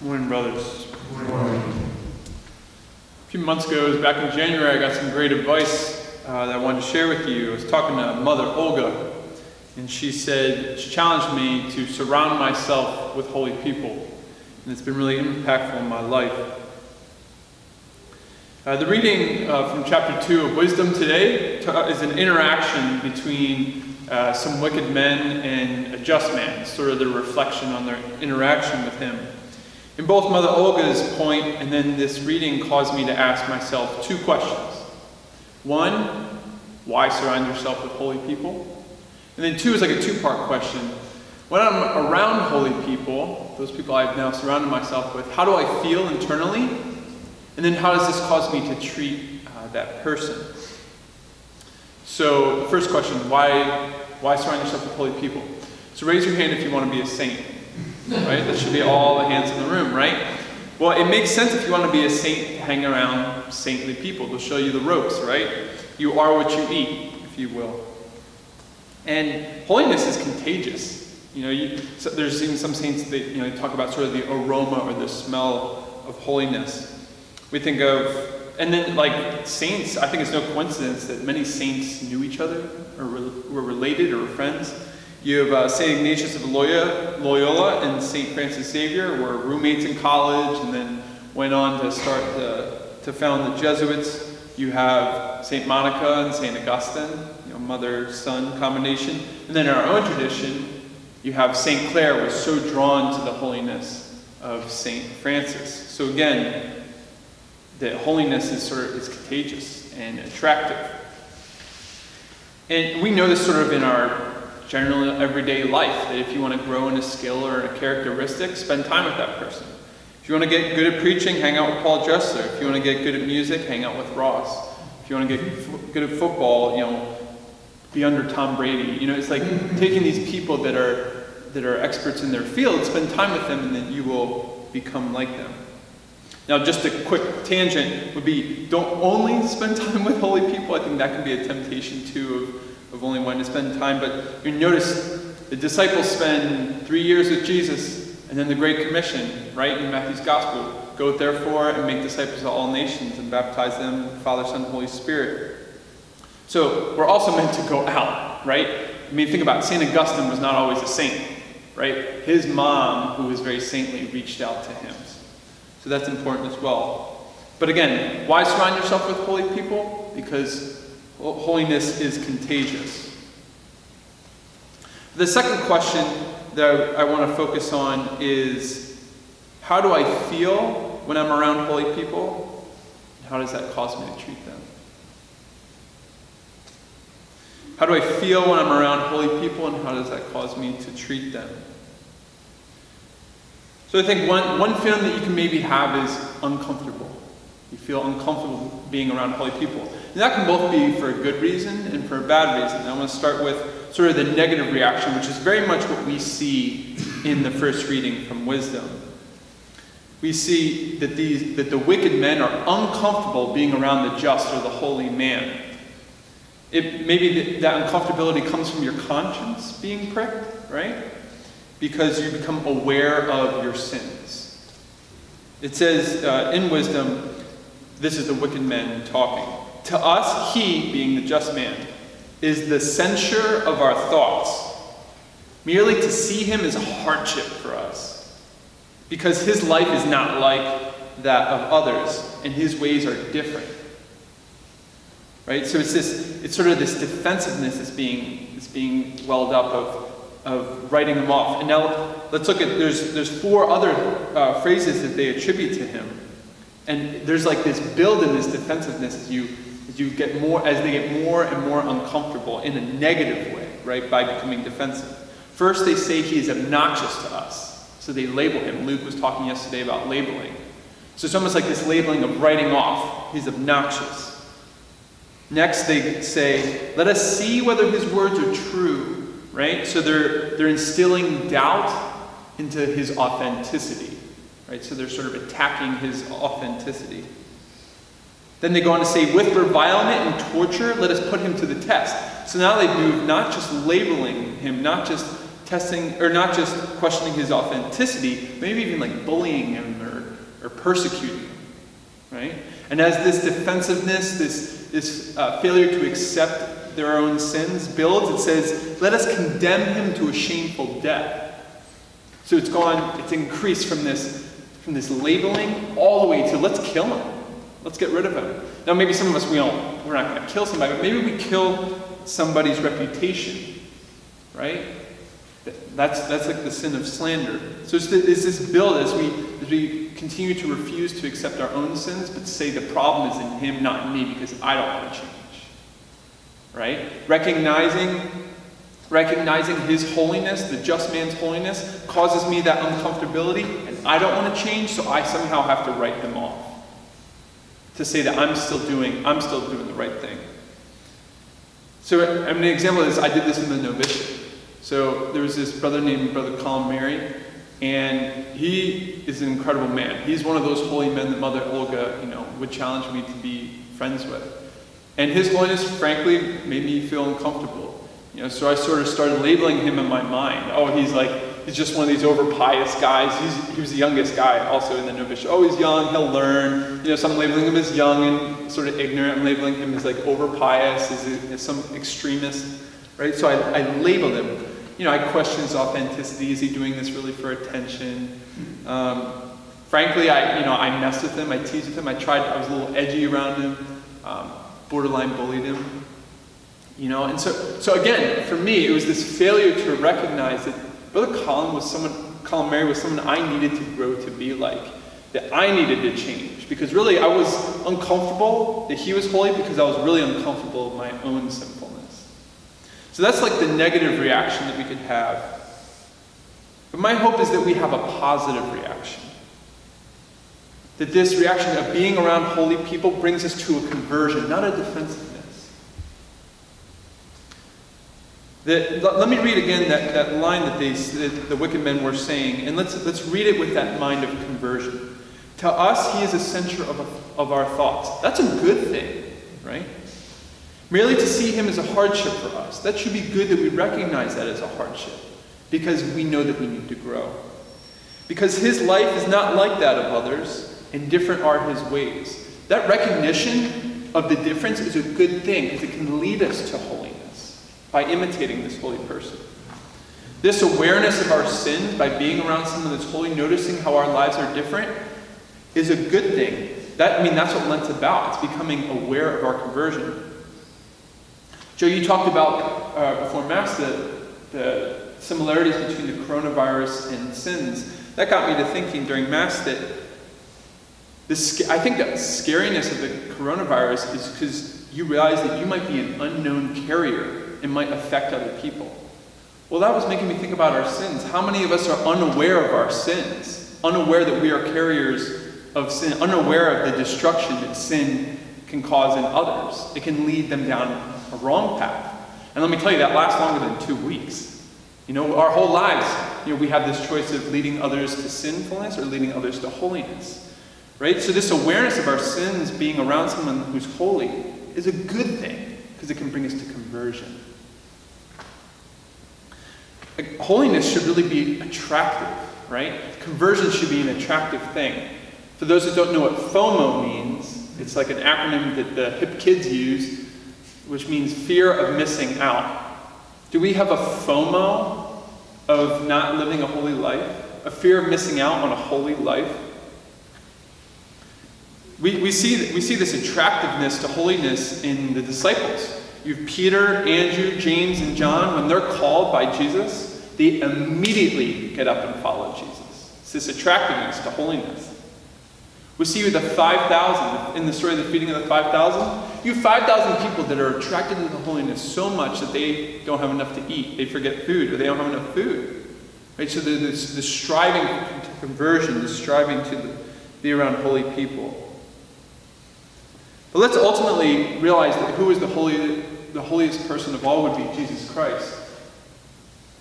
Morning, brothers. A few months ago, it was back in January, I got some great advice uh, that I wanted to share with you. I was talking to Mother Olga, and she said, she challenged me to surround myself with holy people. And it's been really impactful in my life. Uh, the reading uh, from chapter 2 of Wisdom today is an interaction between uh, some wicked men and a just man, sort of the reflection on their interaction with him. In both Mother Olga's point and then this reading caused me to ask myself two questions. One, why surround yourself with holy people? And then two is like a two-part question. When I'm around holy people, those people I've now surrounded myself with, how do I feel internally? And then how does this cause me to treat uh, that person? So the first question, why, why surround yourself with holy people? So raise your hand if you want to be a saint right? That should be all the hands in the room, right? Well, it makes sense if you want to be a saint hang around saintly people. They'll show you the ropes, right? You are what you eat, if you will. And holiness is contagious. You know, you, so there's even some saints that you know talk about sort of the aroma or the smell of holiness. We think of and then, like saints, I think it's no coincidence that many saints knew each other or were related or were friends. You have uh, St. Ignatius of Loyola, Loyola and St. Francis Xavier were roommates in college and then went on to start the, to found the Jesuits. You have St. Monica and St. Augustine, you know, mother-son combination. And then in our own tradition, you have St. Clare was so drawn to the holiness of St. Francis. So again, the holiness is sort of is contagious and attractive. And we know this sort of in our general everyday life. That if you want to grow in a skill or a characteristic, spend time with that person. If you want to get good at preaching, hang out with Paul Dressler. If you want to get good at music, hang out with Ross. If you want to get good at football, you know, be under Tom Brady. You know, it's like taking these people that are that are experts in their field, spend time with them, and then you will become like them. Now, just a quick tangent would be don't only spend time with holy people. I think that can be a temptation too of only wanting to spend time. But you notice the disciples spend three years with Jesus, and then the Great Commission, right, in Matthew's Gospel. Go therefore and make disciples of all nations and baptize them, Father, Son, Holy Spirit. So we're also meant to go out, right? I mean, think about it. St. Augustine was not always a saint, right? His mom, who was very saintly, reached out to him. So that's important as well. But again, why surround yourself with holy people? Because holiness is contagious. The second question that I want to focus on is how do I feel when I'm around holy people? And how does that cause me to treat them? How do I feel when I'm around holy people, and how does that cause me to treat them? So I think one, one feeling that you can maybe have is uncomfortable. Feel uncomfortable being around holy people. And that can both be for a good reason and for a bad reason. I want to start with sort of the negative reaction, which is very much what we see in the first reading from Wisdom. We see that, these, that the wicked men are uncomfortable being around the just or the holy man. It, maybe that uncomfortability comes from your conscience being pricked, right? Because you become aware of your sins. It says uh, in Wisdom, this is the wicked men talking. To us, he, being the just man, is the censure of our thoughts. Merely to see him is a hardship for us, because his life is not like that of others, and his ways are different. Right? So it's this, it's sort of this defensiveness that's being, that's being welled up of, of writing him off. And now let's look at, there's, there's four other uh, phrases that they attribute to him. And there's like this build in this defensiveness as you, as you get more, as they get more and more uncomfortable in a negative way, right, by becoming defensive. First, they say he is obnoxious to us. So they label him. Luke was talking yesterday about labeling. So it's almost like this labeling of writing off. He's obnoxious. Next, they say, let us see whether his words are true, right? So they're, they're instilling doubt into his authenticity. Right? So they're sort of attacking his authenticity. Then they go on to say, with revilement and torture, let us put him to the test. So now they've moved not just labeling him, not just testing, or not just questioning his authenticity, maybe even like bullying him or, or persecuting him, right? And as this defensiveness, this, this uh, failure to accept their own sins builds, it says, let us condemn him to a shameful death. So it's gone, it's increased from this, from this labeling all the way to let's kill him. Let's get rid of him. Now maybe some of us, we don't, we're not going to kill somebody, but maybe we kill somebody's reputation, right? That's, that's like the sin of slander. So it's, this build as we, as we continue to refuse to accept our own sins, but say the problem is in him, not in me, because I don't want to change. Right? Recognizing, recognizing his holiness, the just man's holiness, causes me that uncomfortability, and I don't want to change, so I somehow have to write them off. To say that I'm still doing, I'm still doing the right thing. So I mean, an example is I did this in the novitiate. So there was this brother named Brother Colin Mary, and he is an incredible man. He's one of those holy men that Mother Olga, you know, would challenge me to be friends with. And his holiness, frankly, made me feel uncomfortable. You know, so I sort of started labeling him in my mind. Oh, he's like, he's just one of these over pious guys. He's, he was the youngest guy also in the novitiate. Oh, he's young, he'll learn. You know, so I'm labeling him as young and sort of ignorant. I'm labeling him as like over pious, as, as some extremist, right? So I, I labeled him you know, I question his authenticity. Is he doing this really for attention? Um, frankly, I, you know, I messed with him. I teased with him. I tried. I was a little edgy around him. Um, borderline bullied him. You know, and so, so again, for me, it was this failure to recognize that Brother Colin was someone, Colin Mary was someone I needed to grow to be like, that I needed to change. Because really, I was uncomfortable that he was holy because I was really uncomfortable with my own sinfulness. So that's like the negative reaction that we could have. But my hope is that we have a positive reaction. That this reaction of being around holy people brings us to a conversion, not a defensiveness. That, let me read again that, that line that, they, that the wicked men were saying, and let's, let's read it with that mind of conversion. To us, he is a center of, of our thoughts. That's a good thing, right? Merely to see him as a hardship for us. That should be good that we recognize that as a hardship because we know that we need to grow. Because his life is not like that of others, and different are his ways. That recognition of the difference is a good thing because it can lead us to holiness by imitating this holy person. This awareness of our sins by being around someone that's holy, noticing how our lives are different, is a good thing. That, I mean, that's what Lent's about. It's becoming aware of our conversion. Joe, you talked about uh, before Mass the, the similarities between the coronavirus and sins. That got me to thinking during Mass that this, I think the scariness of the coronavirus is because you realize that you might be an unknown carrier and might affect other people. Well, that was making me think about our sins. How many of us are unaware of our sins? Unaware that we are carriers of sin, unaware of the destruction that sin can cause in others. It can lead them down a wrong path. And let me tell you, that lasts longer than two weeks. You know, our whole lives, you know, we have this choice of leading others to sinfulness or leading others to holiness. Right? So this awareness of our sins being around someone who's holy is a good thing because it can bring us to conversion. Like, holiness should really be attractive, right? Conversion should be an attractive thing. For those who don't know what FOMO means, it's like an acronym that the hip kids use which means fear of missing out. Do we have a FOMO of not living a holy life? A fear of missing out on a holy life? We, we, see, we see this attractiveness to holiness in the disciples. You have Peter, Andrew, James, and John. When they're called by Jesus, they immediately get up and follow Jesus. It's this attractiveness to holiness. We see with the 5,000, in the story of the feeding of the 5,000, you have 5,000 people that are attracted to the holiness so much that they don't have enough to eat. They forget food, or they don't have enough food. Right? So there's the striving to conversion, the striving to be around holy people. But let's ultimately realize that who is the, holy, the holiest person of all would be Jesus Christ.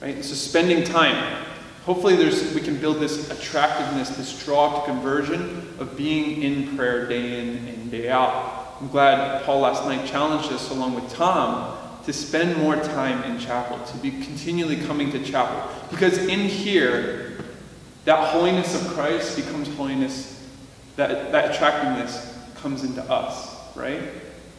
Right? So spending time Hopefully there's, we can build this attractiveness, this draw to conversion of being in prayer day in and day out. I'm glad Paul last night challenged us along with Tom to spend more time in chapel, to be continually coming to chapel. Because in here, that holiness of Christ becomes holiness, that, that attractiveness comes into us, right?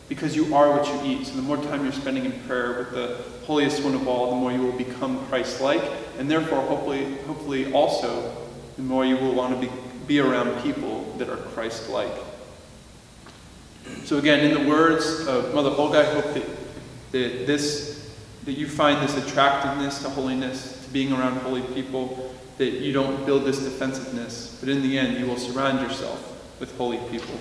Because you are what you eat. So the more time you're spending in prayer with the holiest one of all, the more you will become Christ-like, and therefore, hopefully, hopefully also, the more you will want to be, be around people that are Christ-like. So again, in the words of Mother Olga, I hope that, that this, that you find this attractiveness to holiness, to being around holy people, that you don't build this defensiveness, but in the end, you will surround yourself with holy people.